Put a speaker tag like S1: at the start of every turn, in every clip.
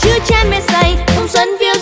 S1: chưa cha mẹ dạy ông dẫn việc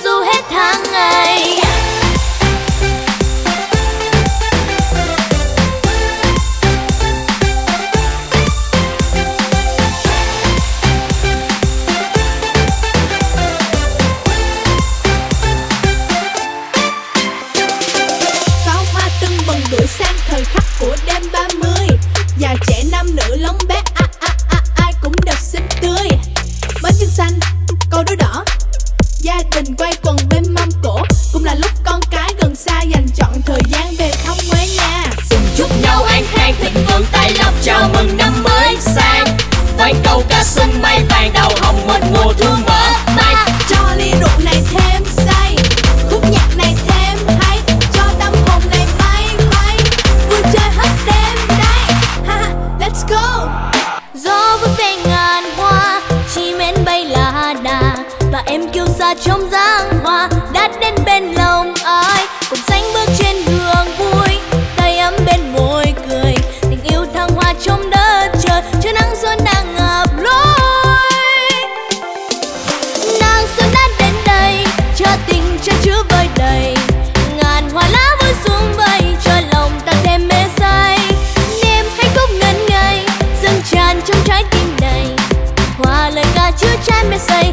S2: Mình quay quần bên mâm cổ Cũng là lúc con cái gần xa Dành chọn thời gian về thăm quê nhà. Cùng
S1: chúc nhau anh khang thịnh vượng tài lộc Chào mừng năm mới sang.
S3: Quán cầu ca xuân mây vàng đầu hồng Mình
S1: mùa thu mở mai
S2: Cho ly rượu này thêm say Khúc nhạc này thêm hay. Cho tâm hồn này bay bay Vui chơi hết đêm đây ha, Let's go.
S1: Do bước tay ngàn và em kêu xa trong giang hoa đã đến bên lòng ai, cùng sánh bước trên đường vui, tay ấm bên môi cười, tình yêu thăng hoa trong đất trời cho nắng xuân đang ngập lối. Nàng xuân đã đến đây cho tình cho chứa vơi đầy, ngàn hoa lá vui xuống vầy cho lòng ta thêm mê say. Niềm hạnh phúc ngân ngây, dâng tràn trong trái tim này, hoa lời ca chứa trái mê say.